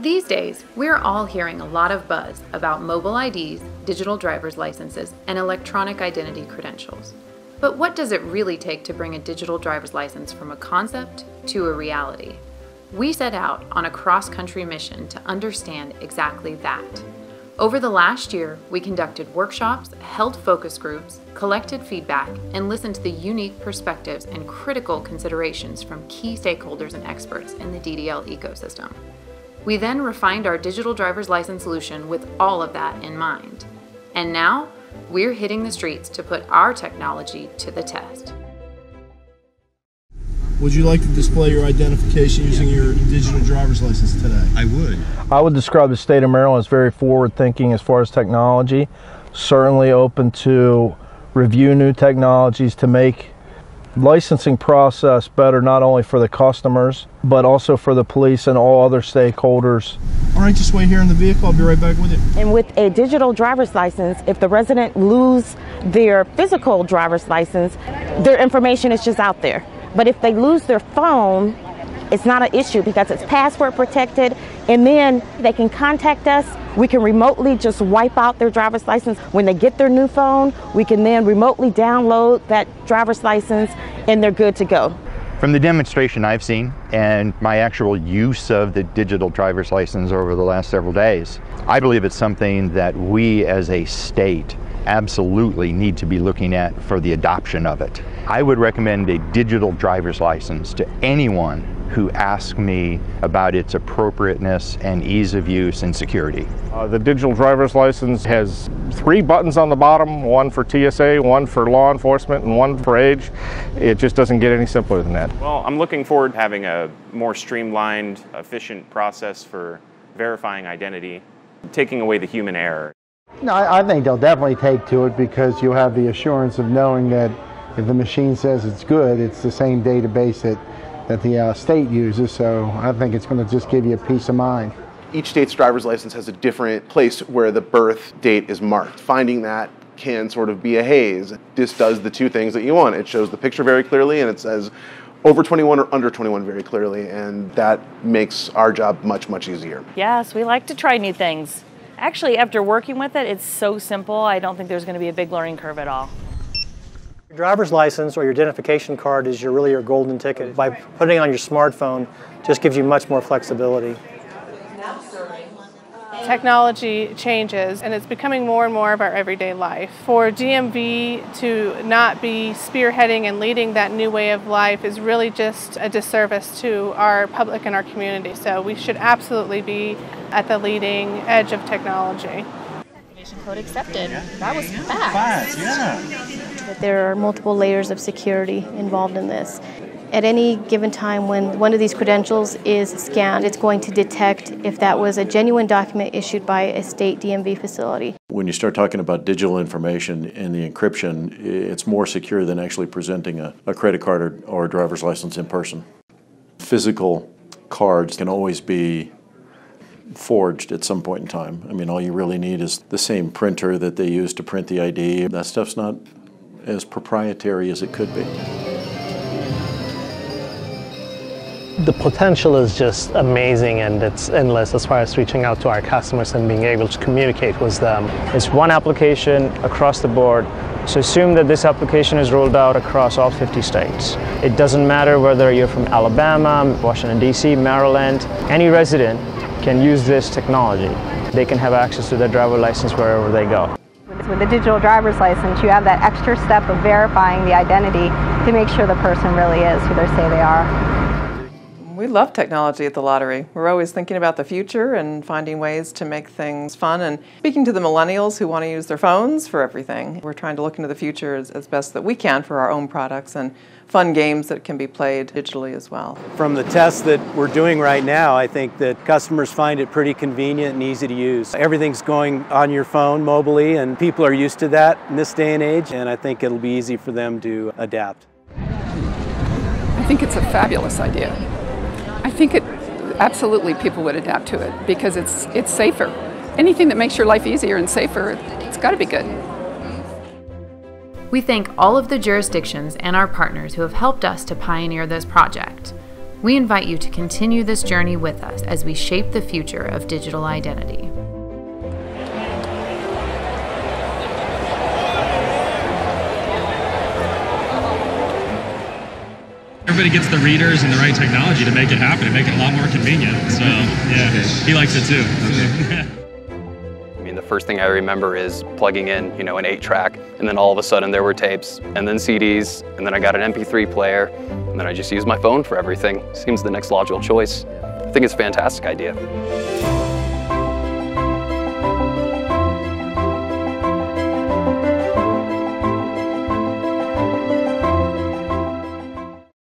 These days, we're all hearing a lot of buzz about mobile IDs, digital driver's licenses, and electronic identity credentials. But what does it really take to bring a digital driver's license from a concept to a reality? We set out on a cross country mission to understand exactly that. Over the last year, we conducted workshops, held focus groups, collected feedback, and listened to the unique perspectives and critical considerations from key stakeholders and experts in the DDL ecosystem. We then refined our digital driver's license solution with all of that in mind. And now, we're hitting the streets to put our technology to the test. Would you like to display your identification using your digital driver's license today? I would. I would describe the state of Maryland as very forward thinking as far as technology. Certainly open to review new technologies to make licensing process better not only for the customers but also for the police and all other stakeholders. All right, just wait here in the vehicle. I'll be right back with you. And with a digital driver's license, if the resident lose their physical driver's license, their information is just out there. But if they lose their phone, it's not an issue because it's password protected and then they can contact us. We can remotely just wipe out their driver's license. When they get their new phone, we can then remotely download that driver's license and they're good to go. From the demonstration I've seen and my actual use of the digital driver's license over the last several days, I believe it's something that we as a state absolutely need to be looking at for the adoption of it. I would recommend a digital driver's license to anyone who asks me about its appropriateness and ease of use and security. Uh, the digital driver's license has three buttons on the bottom, one for TSA, one for law enforcement, and one for age. It just doesn't get any simpler than that. Well, I'm looking forward to having a more streamlined, efficient process for verifying identity, taking away the human error. No, I think they'll definitely take to it because you'll have the assurance of knowing that if the machine says it's good, it's the same database that, that the uh, state uses. So I think it's going to just give you a peace of mind. Each state's driver's license has a different place where the birth date is marked. Finding that can sort of be a haze. This does the two things that you want. It shows the picture very clearly and it says over 21 or under 21 very clearly, and that makes our job much, much easier. Yes, we like to try new things. Actually, after working with it, it's so simple, I don't think there's going to be a big learning curve at all. Your driver's license or your identification card is your, really your golden ticket. By putting it on your smartphone, just gives you much more flexibility. Technology changes and it's becoming more and more of our everyday life. For DMV to not be spearheading and leading that new way of life is really just a disservice to our public and our community. So we should absolutely be at the leading edge of technology. Code accepted. That was fast. Fast, yeah. There are multiple layers of security involved in this. At any given time when one of these credentials is scanned, it's going to detect if that was a genuine document issued by a state DMV facility. When you start talking about digital information and the encryption, it's more secure than actually presenting a, a credit card or, or a driver's license in person. Physical cards can always be forged at some point in time. I mean, all you really need is the same printer that they use to print the ID. That stuff's not as proprietary as it could be. The potential is just amazing and it's endless as far as reaching out to our customers and being able to communicate with them. It's one application across the board. So assume that this application is rolled out across all 50 states. It doesn't matter whether you're from Alabama, Washington DC, Maryland, any resident can use this technology. They can have access to their driver license wherever they go. With the digital driver's license, you have that extra step of verifying the identity to make sure the person really is who they say they are. We love technology at the lottery. We're always thinking about the future and finding ways to make things fun. And speaking to the millennials who want to use their phones for everything, we're trying to look into the future as, as best that we can for our own products and fun games that can be played digitally as well. From the tests that we're doing right now, I think that customers find it pretty convenient and easy to use. Everything's going on your phone mobily, and people are used to that in this day and age, and I think it'll be easy for them to adapt. I think it's a fabulous idea. I think it absolutely people would adapt to it because it's it's safer. Anything that makes your life easier and safer, it's got to be good. We thank all of the jurisdictions and our partners who have helped us to pioneer this project. We invite you to continue this journey with us as we shape the future of digital identity. Everybody gets the readers and the right technology to make it happen and make it a lot more convenient. So, yeah, he likes it too. I mean, the first thing I remember is plugging in, you know, an eight track, and then all of a sudden there were tapes, and then CDs, and then I got an MP3 player, and then I just used my phone for everything. Seems the next logical choice. I think it's a fantastic idea.